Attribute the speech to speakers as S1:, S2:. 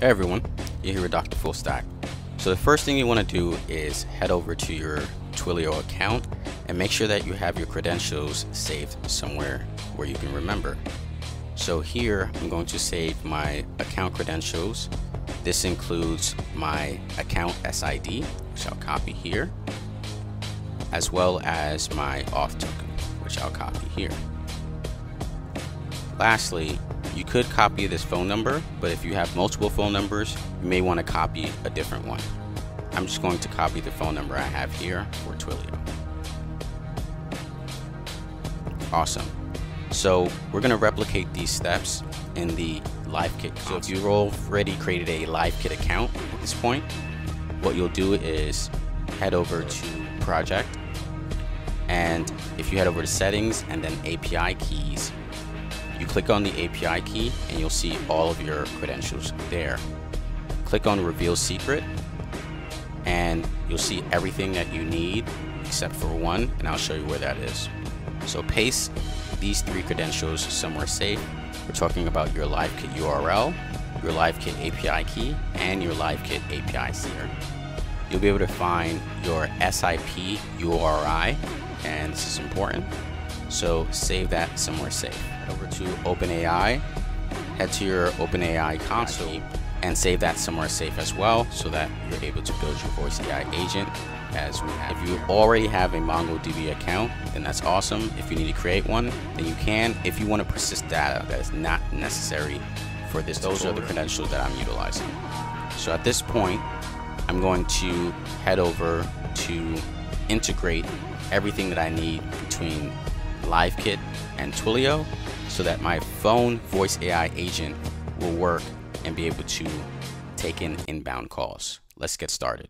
S1: Hey everyone, you're here with Dr. Fullstack. So the first thing you want to do is head over to your Twilio account and make sure that you have your credentials saved somewhere where you can remember. So here I'm going to save my account credentials. This includes my account SID, which I'll copy here, as well as my auth token, which I'll copy here. Lastly, you could copy this phone number, but if you have multiple phone numbers, you may want to copy a different one. I'm just going to copy the phone number I have here for Twilio. Awesome. So we're going to replicate these steps in the LiveKit. So if you've already created a LiveKit account at this point, what you'll do is head over to project and if you head over to settings and then API keys you click on the API key and you'll see all of your credentials there. Click on reveal secret and you'll see everything that you need except for one and I'll show you where that is. So paste these three credentials somewhere safe. We're talking about your LiveKit URL, your LiveKit API key, and your LiveKit API seer. You'll be able to find your SIP URI and this is important. So save that somewhere safe Head over to OpenAI, head to your OpenAI console and save that somewhere safe as well so that you're able to build your voice AI agent as we have. If you already have a MongoDB account, then that's awesome. If you need to create one, then you can. If you want to persist data that is not necessary for this, those are the credentials that I'm utilizing. So at this point, I'm going to head over to integrate everything that I need between LiveKit and Twilio so that my phone voice AI agent will work and be able to take in inbound calls. Let's get started.